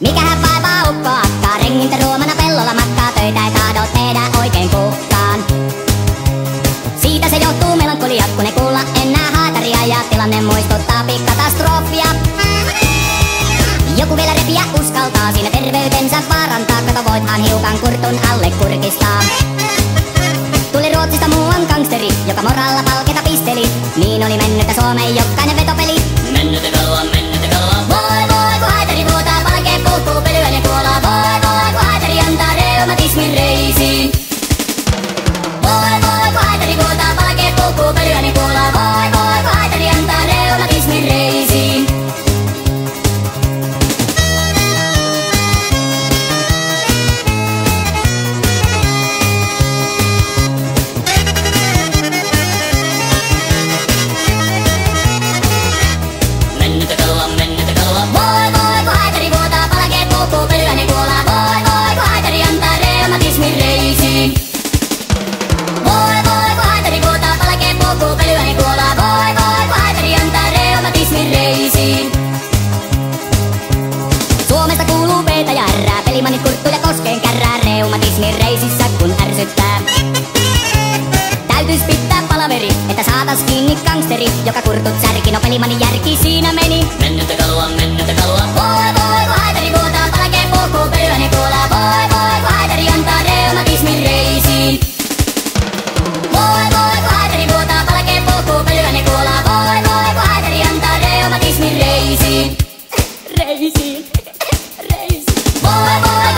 Mikähän vaivaa ukko akkaa, rengintä ruomana pellolla makkaa, töitä ei tahdo tehdä oikein kukaan. Siitä se johtuu melankoliat, kun ei kuulla enää haataria ja tilanne muistuttaa pikkatastrofia. Joku vielä repiä uskaltaa, siinä terveytensä vaarantaa, kato voithan hiukan kurtun alle kurkistaa. Tuli Ruotsista muuan gangsteri, joka moralla palketa pisteli, niin oli mennyt Suomen jokainen vetopeli. Reumatismin Kyllä koskeen kärrää reumatismi reisissä kun ärsyttää. Täytyis pitää palaveri, että saatas kiinni gangsteri Joka kurtut särki, no pelimani järki siinä meni. Mennyttä kalua, mennyttä kalua. Voi voi, kun haitari vuotaa, palkee puukkuu pölyäni kuolaa Voi voi, kun haitari antaa reumatismin reisiin. Voi voi, kun haitari vuotaa, palkee puukkuu pölyäni kuolaa Voi voi, kun haitari antaa reumatismin reisiin. Reisiin, reisiin. Voi voi